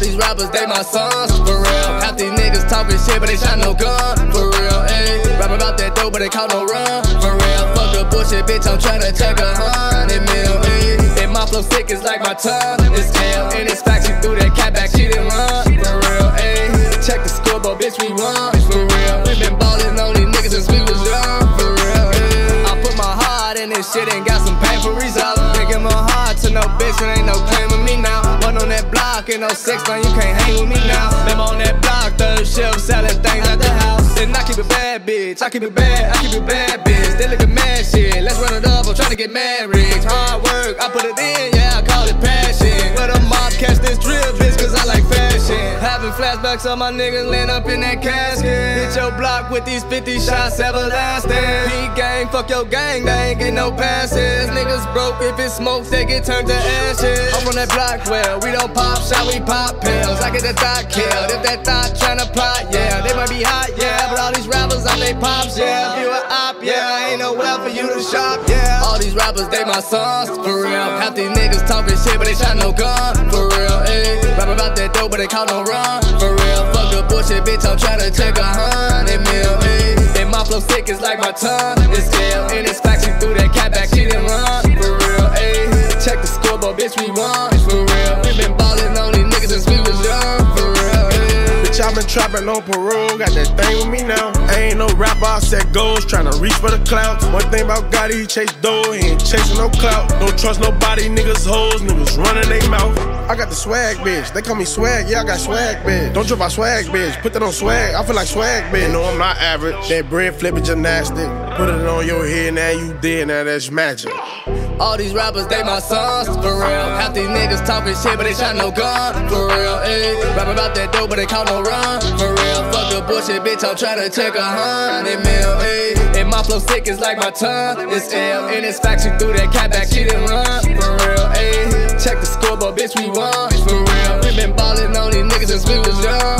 these rappers, they my sons, for real. Half these niggas talking shit, but they shot no gun, for real. Ayy, rapping about that dope, but they call no run, for real. Fuck the bullshit, bitch, I'm tryna check a hundred mil, ayy. And my flow sick is like my tongue, it's hell. And it's facts, she threw that cat back, she didn't run, for real. Ayy, check the scoreboard, bitch, we won, for real. We been ballin' on these niggas since we was young, for real. Ayy. I put my heart in this shit and got some painful results. Thinking my heart to no bitch, and ain't no claim with me now. One on that block, in 06, now you can't hang with me now. Them on that block, third shelf, selling things at the house. And I keep it bad, bitch. I keep it bad, I keep it bad, bitch. They look at mad shit. Let's run it up, I'm trying to get married. Hard work, I put it in, yeah, I call it passion. But I'm mob catch this drill, bitch, cause I like fashion. Having flashbacks of my niggas laying up in that casket. Your block with these 50 shots, everlasting. P gang, fuck your gang, they ain't get no passes. Niggas broke, if it smokes, they get turned to ashes. I'm on that block where we don't pop shot, we pop pills. I get the thought killed. If that thought tryna plot, yeah, they might be hot, yeah. But all these rappers, I'm they pops, yeah. If you a op, yeah, ain't no well for you to shop, yeah. All these rappers, they my sons, for real. Half these niggas talking shit, but they shot no gun, for real, ayy. Rapping about that dope, but they call no run, for real. Fuck the bullshit, bitch, I'm tryna check a ayy. Sick is like my tongue, it's hell. And it's facts, she threw that cat back, she didn't run, for real, ayy. Check the scoreboard, bitch, we won, for real. We been ballin' on these niggas since we was young, for real, ayy. Bitch, I been trapping on parole, got that thing with me now. I ain't no rapper, I set goals, tryna reach for the clouds. One thing about Gotti, he chase dough, he ain't chasing no clout. Don't trust nobody, niggas hoes, niggas running they mouth. I got the swag, bitch. They call me swag, yeah, I got swag, bitch. Don't trip my swag, bitch. Put that on swag, I feel like swag, bitch. No, I'm not average. That bread flipping gymnastic. Put it on your head, now you dead, now that's magic. All these rappers, they my sons, for real. Half these niggas talking shit, but they shot no gun, for real. Ayy, rapping about that dope, but they call no run, for real. Fuck the bullshit, bitch, I'm trying to check a hundred mil, ayy. And my flow sick is like my tongue, it's L. And it's facts, she threw that cat back, she didn't run, for real. Ayy, check the scoreboard, bitch, we won, Bitch, for real. We been ballin' on these niggas since we was young.